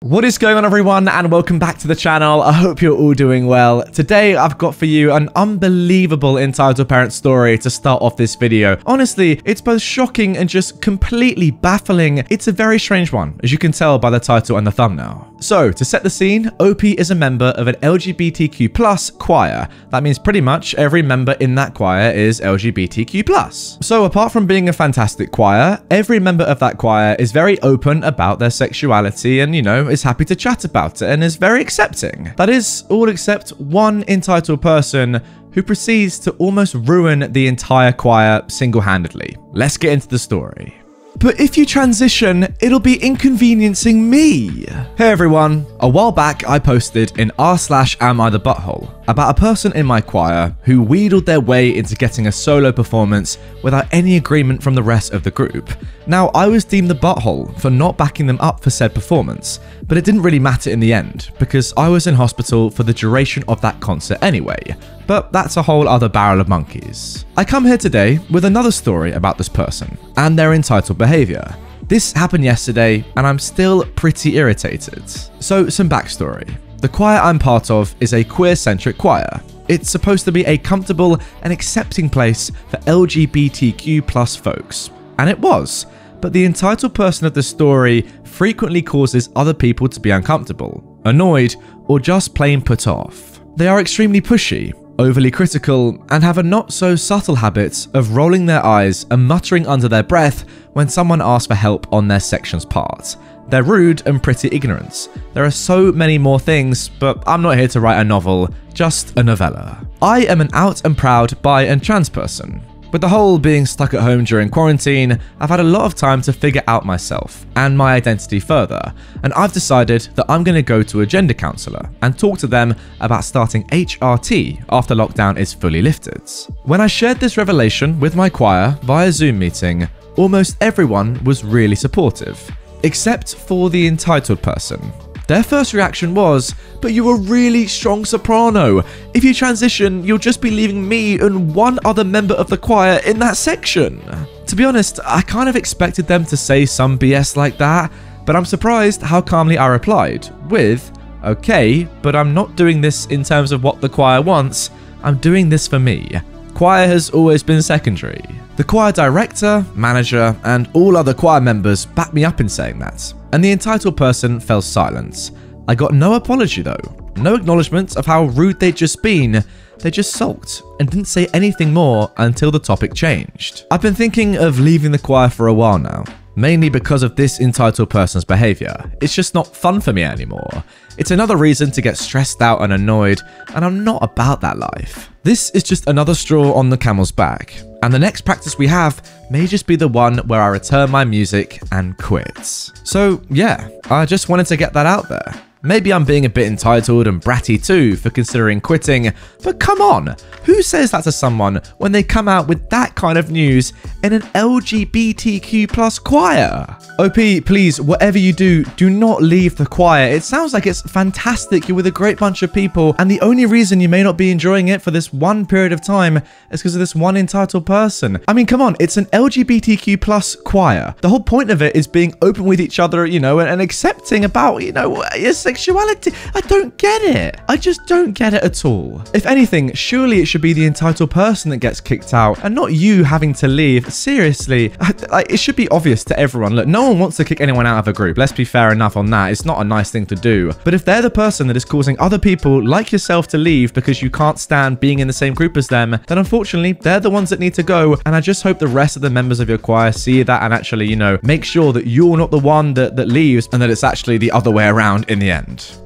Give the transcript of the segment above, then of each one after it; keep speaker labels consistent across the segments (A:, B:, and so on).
A: What is going on everyone and welcome back to the channel. I hope you're all doing well. Today I've got for you an unbelievable entitled parent story to start off this video. Honestly, it's both shocking and just completely baffling. It's a very strange one, as you can tell by the title and the thumbnail. So, to set the scene, OP is a member of an LGBTQ plus choir. That means pretty much every member in that choir is LGBTQ plus. So, apart from being a fantastic choir, every member of that choir is very open about their sexuality and, you know, is happy to chat about it and is very accepting. That is all except one entitled person who proceeds to almost ruin the entire choir single handedly. Let's get into the story. But if you transition, it'll be inconveniencing me. Hey everyone, a while back I posted in r slash am I the butthole about a person in my choir who wheedled their way into getting a solo performance without any agreement from the rest of the group. Now, I was deemed the butthole for not backing them up for said performance, but it didn't really matter in the end because I was in hospital for the duration of that concert anyway. But that's a whole other barrel of monkeys. I come here today with another story about this person and their entitled behavior. This happened yesterday, and I'm still pretty irritated. So, some backstory. The choir I'm part of is a queer centric choir. It's supposed to be a comfortable and accepting place for LGBTQ plus folks. And it was. But the entitled person of the story frequently causes other people to be uncomfortable, annoyed, or just plain put off. They are extremely pushy, overly critical, and have a not so subtle habit of rolling their eyes and muttering under their breath when someone asks for help on their section's part. They're rude and pretty ignorant. There are so many more things, but I'm not here to write a novel, just a novella. I am an out and proud bi and trans person. With the whole being stuck at home during quarantine, I've had a lot of time to figure out myself and my identity further, and I've decided that I'm going to go to a gender counsellor and talk to them about starting HRT after lockdown is fully lifted. When I shared this revelation with my choir via Zoom meeting, almost everyone was really supportive, except for the entitled person. Their first reaction was, but you're a really strong soprano. If you transition, you'll just be leaving me and one other member of the choir in that section. To be honest, I kind of expected them to say some BS like that, but I'm surprised how calmly I replied, with, okay, but I'm not doing this in terms of what the choir wants, I'm doing this for me. Choir has always been secondary. The choir director, manager, and all other choir members backed me up in saying that, and the entitled person fell silent. I got no apology though, no acknowledgement of how rude they'd just been. They just sulked and didn't say anything more until the topic changed. I've been thinking of leaving the choir for a while now, mainly because of this entitled person's behavior. It's just not fun for me anymore. It's another reason to get stressed out and annoyed, and I'm not about that life. This is just another straw on the camel's back, and the next practice we have may just be the one where I return my music and quit. So, yeah, I just wanted to get that out there. Maybe I'm being a bit entitled and bratty too for considering quitting, but come on, who says that to someone when they come out with that kind of news in an LGBTQ plus choir? OP, please, whatever you do, do not leave the choir. It sounds like it's fantastic. You're with a great bunch of people, and the only reason you may not be enjoying it for this one period of time is because of this one entitled person. I mean, come on, it's an LGBTQ plus choir. The whole point of it is being open with each other, you know, and, and accepting about, you know, your sexuality. I don't get it. I just don't get it at all. If anything, surely it should be the entitled person that gets kicked out and not you having to leave. Seriously, like, it should be obvious to everyone. Look, no one wants to kick anyone out of a group. Let's be fair enough on that. It's not a nice thing to do. But if they're the person that is causing other people like yourself to leave because you can't stand being in the same group as them, then unfortunately, they're the ones that need to go. And I just hope the rest of the members of your choir see that and actually, you know, make sure that you're not the one that, that leaves and that it's actually the other way around in the end.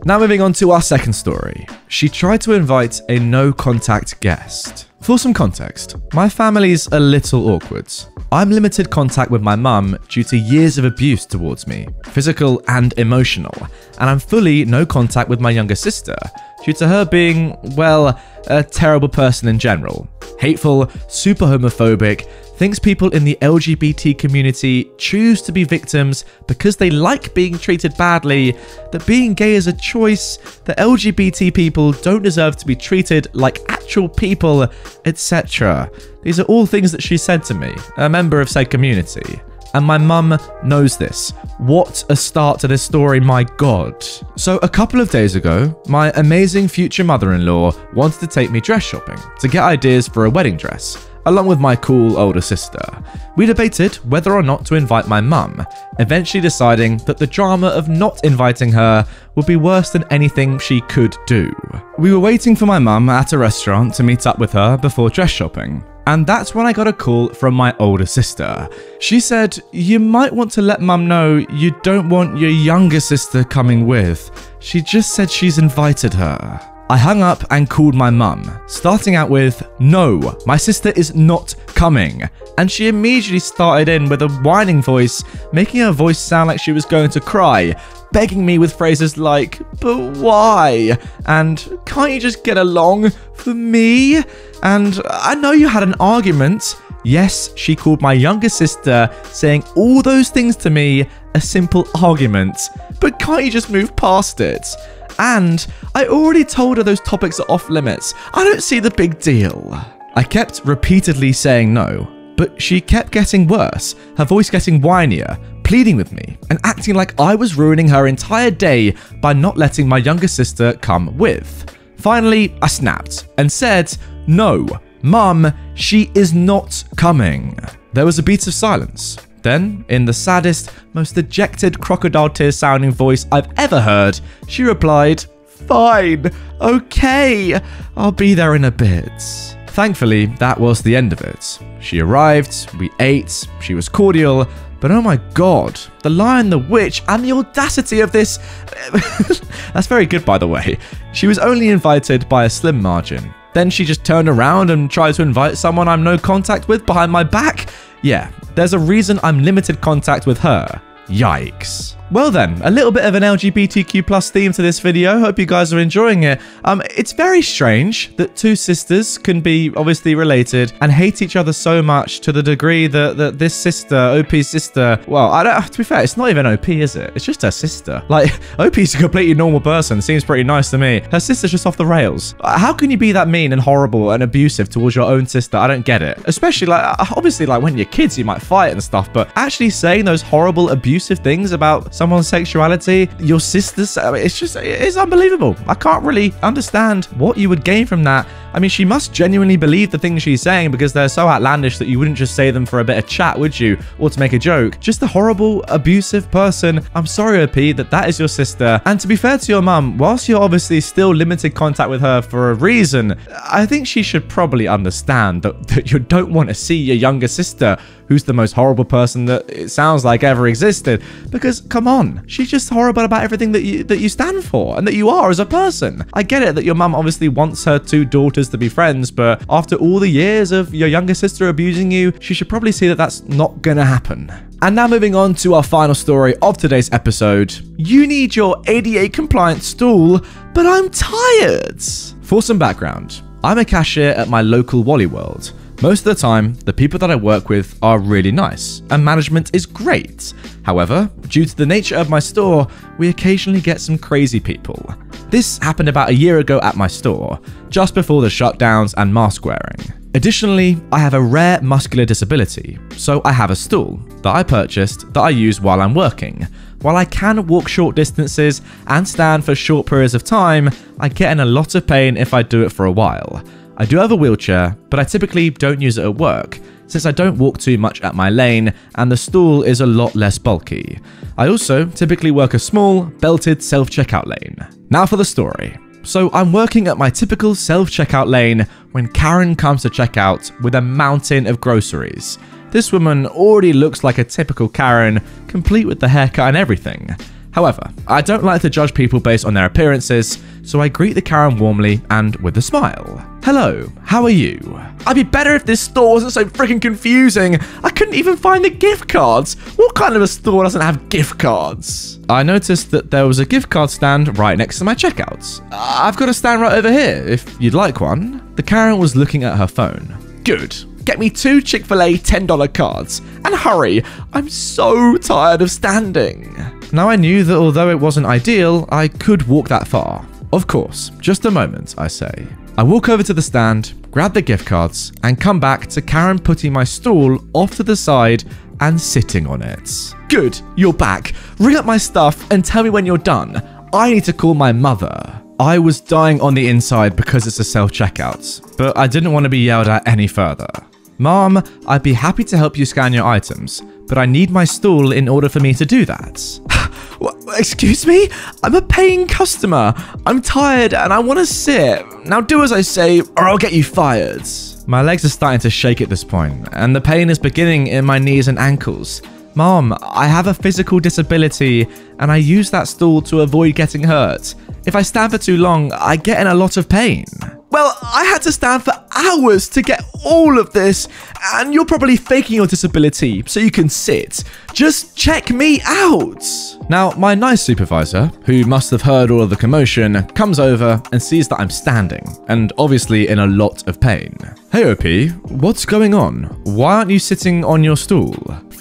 A: Now moving on to our second story. She tried to invite a no contact guest. For some context, my family's a little awkward. I'm limited contact with my mum due to years of abuse towards me, physical and emotional, and I'm fully no contact with my younger sister due to her being, well, a terrible person in general. Hateful, super homophobic, thinks people in the LGBT community choose to be victims because they like being treated badly, that being gay is a choice, that LGBT people don't deserve to be treated like actual people, etc. These are all things that she said to me, a member of said community. And my mum knows this. What a start to this story, my god. So, a couple of days ago, my amazing future mother in law wanted to take me dress shopping to get ideas for a wedding dress along with my cool older sister. We debated whether or not to invite my mum, eventually deciding that the drama of not inviting her would be worse than anything she could do. We were waiting for my mum at a restaurant to meet up with her before dress shopping. And that's when I got a call from my older sister. She said, You might want to let mum know you don't want your younger sister coming with. She just said she's invited her. I hung up and called my mum, starting out with, No, my sister is not coming. And she immediately started in with a whining voice, making her voice sound like she was going to cry, begging me with phrases like, But why? And can't you just get along for me? And I know you had an argument. Yes, she called my younger sister, saying all those things to me a simple argument. But can't you just move past it? And I already told her those topics are off limits. I don't see the big deal. I kept repeatedly saying no, but she kept getting worse, her voice getting whinier, pleading with me, and acting like I was ruining her entire day by not letting my younger sister come with. Finally, I snapped and said, No, Mum, she is not coming. There was a beat of silence. Then, in the saddest, most dejected crocodile tear sounding voice I've ever heard, she replied, Fine, okay, I'll be there in a bit. Thankfully, that was the end of it. She arrived, we ate, she was cordial, but oh my god, the lion, the witch, and the audacity of this. That's very good, by the way. She was only invited by a slim margin. Then she just turned around and tried to invite someone I'm no contact with behind my back. Yeah, there's a reason I'm limited contact with her. Yikes. Well then, a little bit of an LGBTQ plus theme to this video. Hope you guys are enjoying it. Um, it's very strange that two sisters can be obviously related and hate each other so much to the degree that, that this sister, OP's sister, well, I don't, to be fair, it's not even OP, is it? It's just her sister. Like, OP's a completely normal person. Seems pretty nice to me. Her sister's just off the rails. How can you be that mean and horrible and abusive towards your own sister? I don't get it. Especially like, obviously like when you're kids, you might fight and stuff, but actually saying those horrible abusive things about someone's sexuality, your sister's. I mean, it's just, it's unbelievable. I can't really understand what you would gain from that. I mean, she must genuinely believe the things she's saying because they're so outlandish that you wouldn't just say them for a bit of chat, would you? Or to make a joke. Just a horrible, abusive person. I'm sorry, OP, that that is your sister. And to be fair to your mum, whilst you're obviously still limited contact with her for a reason, I think she should probably understand that, that you don't want to see your younger sister who's the most horrible person that it sounds like ever existed. Because come on, she's just horrible about everything that you that you stand for and that you are as a person. I get it that your mum obviously wants her two daughters to be friends, but after all the years of your younger sister abusing you, she should probably see that that's not gonna happen. And now moving on to our final story of today's episode. You need your ADA compliant stool, but I'm tired. For some background, I'm a cashier at my local Wally World. Most of the time, the people that I work with are really nice, and management is great. However, due to the nature of my store, we occasionally get some crazy people. This happened about a year ago at my store, just before the shutdowns and mask wearing. Additionally, I have a rare muscular disability, so I have a stool that I purchased that I use while I'm working. While I can walk short distances and stand for short periods of time, I get in a lot of pain if I do it for a while. I do have a wheelchair, but I typically don't use it at work, since I don't walk too much at my lane and the stool is a lot less bulky. I also typically work a small, belted self-checkout lane. Now for the story. So I'm working at my typical self-checkout lane when Karen comes to check out with a mountain of groceries. This woman already looks like a typical Karen, complete with the haircut and everything. However, I don't like to judge people based on their appearances, so I greet the Karen warmly and with a smile. Hello, how are you? I'd be better if this store wasn't so freaking confusing. I couldn't even find the gift cards. What kind of a store doesn't have gift cards? I noticed that there was a gift card stand right next to my checkouts. I've got a stand right over here, if you'd like one. The Karen was looking at her phone. Good. Get me two Chick fil A $10 cards. And hurry, I'm so tired of standing. Now I knew that although it wasn't ideal, I could walk that far. Of course, just a moment, I say. I walk over to the stand, grab the gift cards, and come back to Karen putting my stool off to the side and sitting on it. Good, you're back. Ring up my stuff and tell me when you're done. I need to call my mother. I was dying on the inside because it's a self checkout, but I didn't want to be yelled at any further. Mom, I'd be happy to help you scan your items, but I need my stool in order for me to do that. Excuse me? I'm a paying customer. I'm tired and I want to sit. Now do as I say or I'll get you fired. My legs are starting to shake at this point, and the pain is beginning in my knees and ankles. Mom, I have a physical disability and I use that stool to avoid getting hurt. If I stand for too long, I get in a lot of pain. Well, I had to stand for hours to get all of this, and you're probably faking your disability so you can sit. Just check me out. Now, my nice supervisor, who must have heard all of the commotion, comes over and sees that I'm standing, and obviously in a lot of pain. Hey OP, what's going on? Why aren't you sitting on your stool?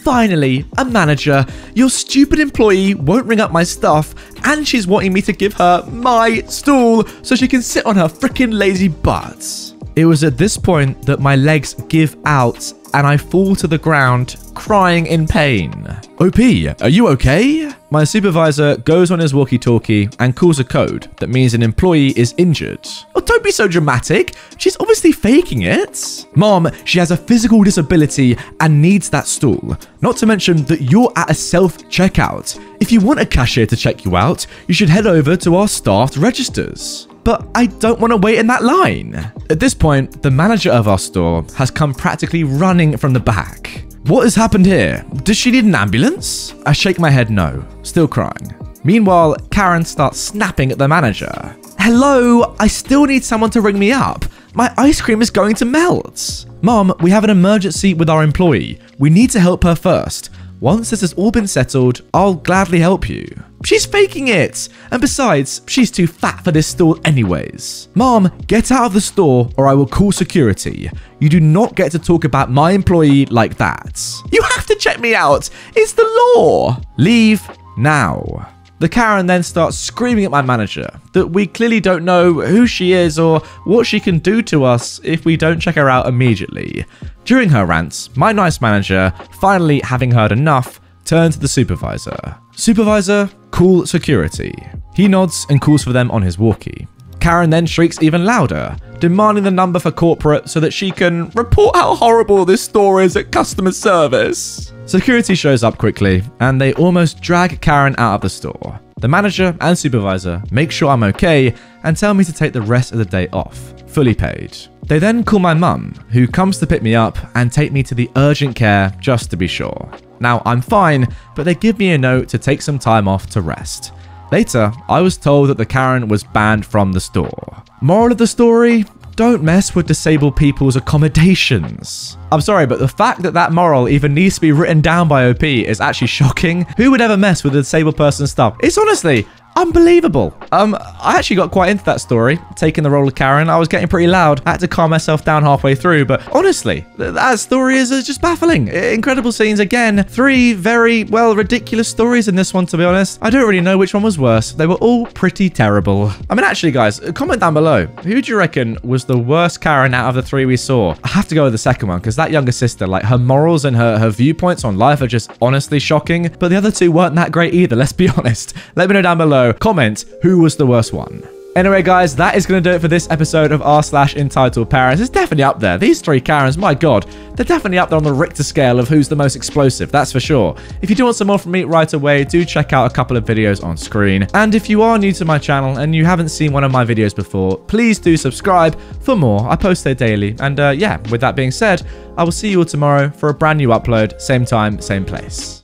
A: Finally, a manager. Your stupid employee won't ring up my stuff, and she's wanting me to give her my stool so she can sit on her freaking lazy butt. It was at this point that my legs give out and I fall to the ground, crying in pain. OP, are you okay? My supervisor goes on his walkie talkie and calls a code that means an employee is injured. Oh, don't be so dramatic. She's obviously faking it. Mom, she has a physical disability and needs that stool. Not to mention that you're at a self checkout. If you want a cashier to check you out, you should head over to our staffed registers but I don't want to wait in that line. At this point, the manager of our store has come practically running from the back. What has happened here? Does she need an ambulance? I shake my head no, still crying. Meanwhile, Karen starts snapping at the manager. Hello, I still need someone to ring me up. My ice cream is going to melt. Mom, we have an emergency with our employee. We need to help her first. Once this has all been settled, I'll gladly help you. She's faking it! And besides, she's too fat for this store anyways. Mom, get out of the store or I will call security. You do not get to talk about my employee like that. You have to check me out! It's the law! Leave now. The Karen then starts screaming at my manager that we clearly don't know who she is or what she can do to us if we don't check her out immediately. During her rants, my nice manager, finally having heard enough, turned to the supervisor. Supervisor, call security. He nods and calls for them on his walkie. Karen then shrieks even louder, demanding the number for corporate so that she can report how horrible this store is at customer service. Security shows up quickly, and they almost drag Karen out of the store. The manager and supervisor make sure I'm okay and tell me to take the rest of the day off, fully paid. They then call my mum, who comes to pick me up and take me to the urgent care just to be sure. Now, I'm fine, but they give me a note to take some time off to rest. Later, I was told that the Karen was banned from the store. Moral of the story? Don't mess with disabled people's accommodations. I'm sorry, but the fact that that moral even needs to be written down by OP is actually shocking. Who would ever mess with a disabled person's stuff? It's honestly, unbelievable. Um, I actually got quite into that story, taking the role of Karen. I was getting pretty loud. I had to calm myself down halfway through, but honestly, th that story is uh, just baffling. Incredible scenes again. Three very, well, ridiculous stories in this one, to be honest. I don't really know which one was worse. They were all pretty terrible. I mean, actually, guys, comment down below. Who do you reckon was the worst Karen out of the three we saw? I have to go with the second one, because that younger sister, like, her morals and her, her viewpoints on life are just honestly shocking, but the other two weren't that great either, let's be honest. Let me know down below comment who was the worst one. Anyway, guys, that is going to do it for this episode of r slash entitled parents. It's definitely up there. These three Karens, my god, they're definitely up there on the Richter scale of who's the most explosive, that's for sure. If you do want some more from me right away, do check out a couple of videos on screen. And if you are new to my channel and you haven't seen one of my videos before, please do subscribe for more. I post there daily. And uh, yeah, with that being said, I will see you all tomorrow for a brand new upload, same time, same place.